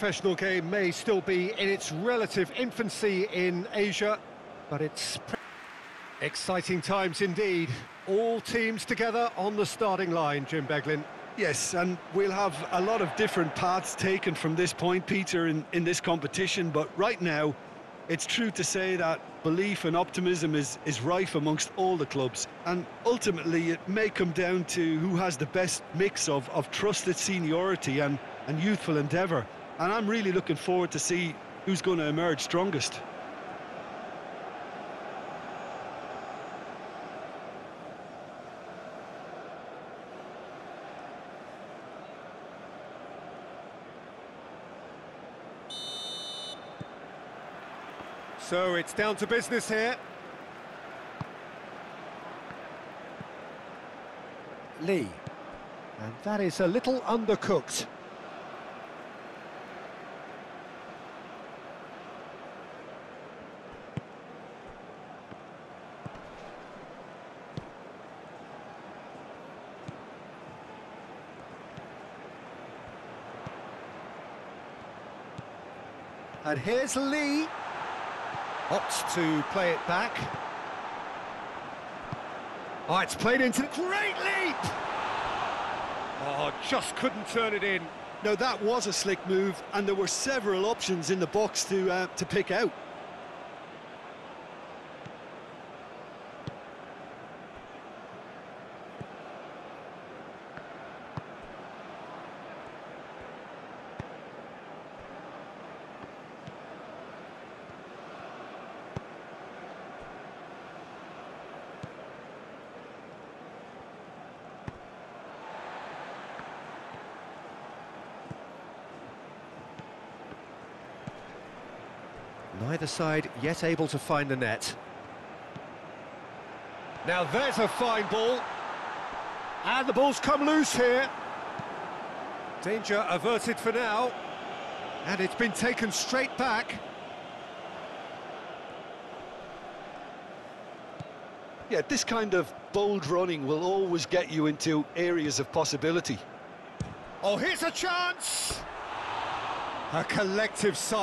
Professional game may still be in its relative infancy in Asia, but it's exciting times indeed. All teams together on the starting line, Jim Beglin. Yes, and we'll have a lot of different paths taken from this point, Peter, in, in this competition, but right now, it's true to say that belief and optimism is, is rife amongst all the clubs, and ultimately it may come down to who has the best mix of, of trusted seniority and, and youthful endeavour. And I'm really looking forward to see who's going to emerge strongest. So it's down to business here. Lee. And that is a little undercooked. And here's Lee. Opts to play it back. Oh, it's played into... The great leap! Oh, just couldn't turn it in. No, that was a slick move, and there were several options in the box to, uh, to pick out. Neither side yet able to find the net. Now there's a fine ball. And the ball's come loose here. Danger averted for now. And it's been taken straight back. Yeah, this kind of bold running will always get you into areas of possibility. Oh, here's a chance! A collective side.